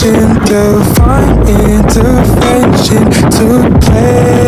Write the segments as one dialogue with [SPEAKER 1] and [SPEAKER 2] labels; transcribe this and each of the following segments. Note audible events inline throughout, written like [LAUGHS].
[SPEAKER 1] To divine intervention to
[SPEAKER 2] play.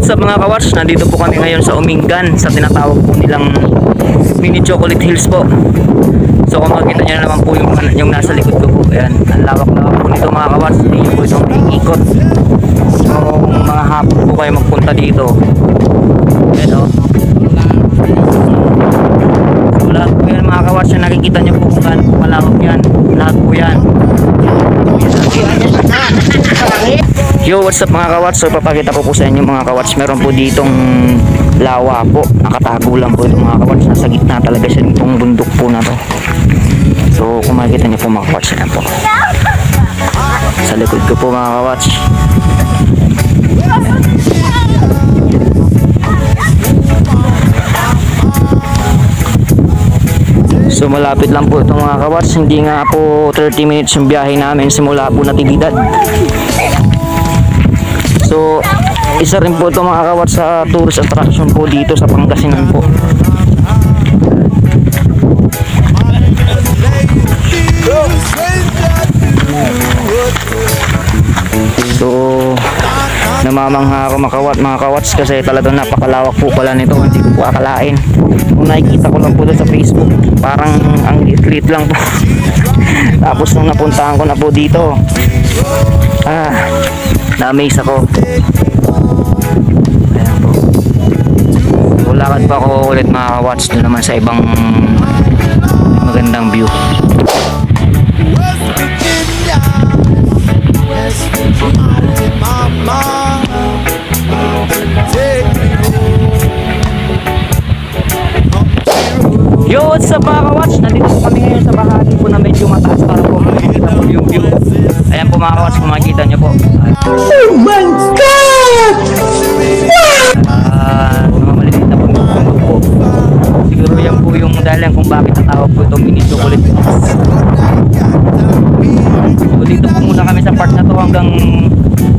[SPEAKER 2] What's up mga kawats? Nandito po kami ngayon sa Umingan sa tinatawag po nilang Mini Chocolate Hills po. So kung makikita nyo na naman po yung, yung nasa likod ko po. Ayan, ang lawak-lawak po nito mga kawats. Hindi po itong ikot. So kung mga hapon po kayo magpunta dito. Ayan o. So lahat po yan mga kawats na nakikita nyo po kung gaano po malawak yan. Lahat po yan. Yo, what's up mga kawats? So, papakita ko po sa inyo mga kawats. Meron po ditong lawa po. Nakatago lang po ito mga kawats. Nasa gitna talaga siya nitong bundok po na to. So, kung makikita niyo po mga kawats, yan po. Sa likod ko po mga kawats. So malapit lang po itong mga kawats. Hindi nga po 30 minutes yung biyahe namin simula po Natividad. So isa rin po itong mga kawats sa tourist attraction po dito sa Pangasinan po. So namamangha ako makawat mga kawats kasi talagang napakalawak po pala nito. Hindi ko po akalain. Kung nakikita ko lang po sa facebook parang ang liit lang po. [LAUGHS] Tapos nung napuntahan ko na po dito ah na-amaze ako ayan po so lakad pa ako ulit mga kawats doon naman sa ibang magandang view Yo, what's up mga kawats? Nandito po kami ngayon sa bahagi po na medyo mataas para po makikita po yung view. Ayan po mga kawats, kung makikita nyo po. Oh my God! Ah, mga maliliit na bundok po. Siguro yan po yung dahilan kung bakit natawag po itong mini chocolate. So dito po muna kami sa part na to hanggang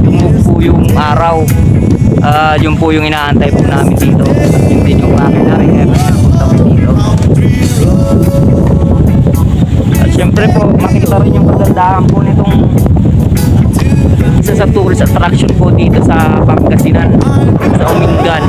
[SPEAKER 2] lumug po yung araw. Ah, yun po yung inaantay po namin dito. Yun din yung kami napunta po dito. At syempre po, makita rin yung kagandahan po nitong isa sa tourist attraction po dito sa Pangasinan, sa Umingan.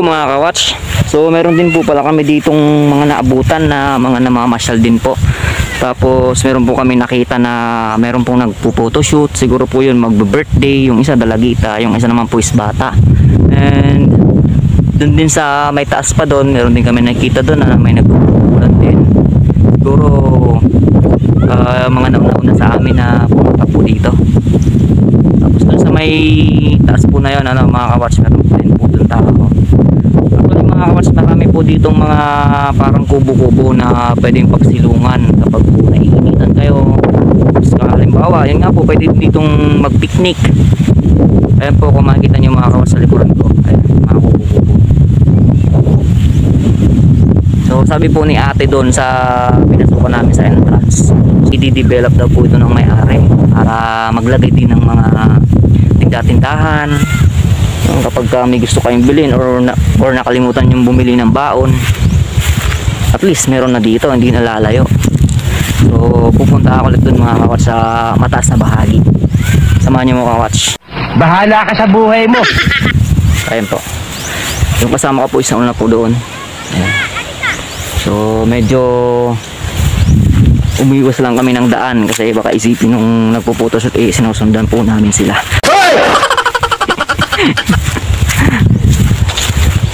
[SPEAKER 2] Yo mga kawats. So meron din po pala kami ditong mga naabutan na mga namamasyal din po. Tapos meron po kami nakita na meron pong nagpo-photoshoot. Siguro po yun magbe-birthday. Yung isa dalagita, yung isa naman po is bata. And dun din sa may taas pa doon, meron din kami nakita doon na may nagpupulan din. Siguro ah, mga nauna-una sa amin na pumunta po dito. Tapos dun sa may taas po na yun, ano, mga kawats, meron po din po doon tao. Actually mga kawats, marami po ditong mga parang kubo-kubo na pwedeng pagsilungan kapag po naiinitan kayo. Tapos halimbawa, yun nga po, pwede ditong mag-picnic. Ayan po, kung makikita nyo mga kawas sa likuran ko. Ayan, mga kubo-kubo. So sabi po ni ate doon sa pinasukan namin sa entrance, i-develop daw po ito ng may-ari para maglagay din ng mga tinda-tindahan. Kapag ka may gusto kayong bilhin or, na, or nakalimutan yung bumili ng baon, at least meron na dito, hindi na lalayo. So pupunta ako ulit doon mga kawats sa mataas na bahagi. Samahan niyo mo kawats.
[SPEAKER 3] Bahala ka sa buhay mo.
[SPEAKER 2] Ayan po. Yung kasama ko po isang una po doon. Ayan. So medyo umiwas lang kami ng daan kasi baka isipin nung nagpo-photoshoot eh sinusundan po namin sila.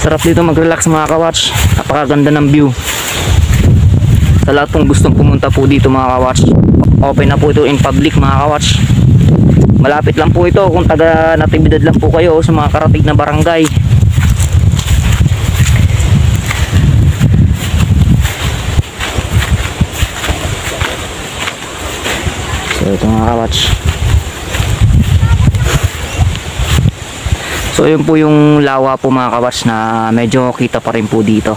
[SPEAKER 2] Sarap dito mag-relax mga kawatch. Napakaganda ng view. Sa lahat pong gustong pumunta po dito mga kawatch. Open na po ito in public mga kawatch. Malapit lang po ito kung taga natibidad lang po kayo sa mga karatig na barangay. So ito mga kawatch. So yun po yung lawa po mga kawatch na medyo kita pa rin po dito.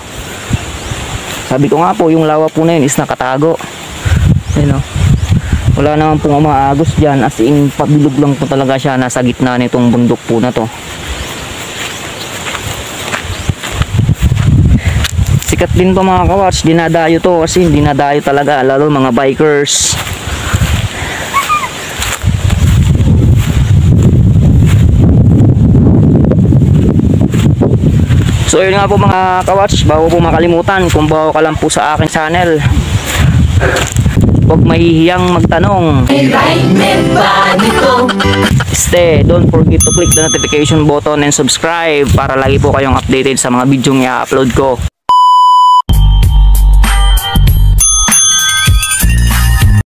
[SPEAKER 2] Sabi ko nga po yung lawa po na yun is nakatago. Ayun o. Wala naman pong umaagos dyan as in pabilog lang po talaga siya nasa gitna nitong bundok po na to. Sikat din to mga kawatch, dinadayo to kasi dinadayo talaga lalo mga bikers. So yun nga po mga kawatch, bago po makalimutan kung bago ka lang po sa aking channel. Huwag mahihiyang magtanong. Ste, don't forget to click the notification button and subscribe para lagi po kayong updated sa mga video i-upload ko.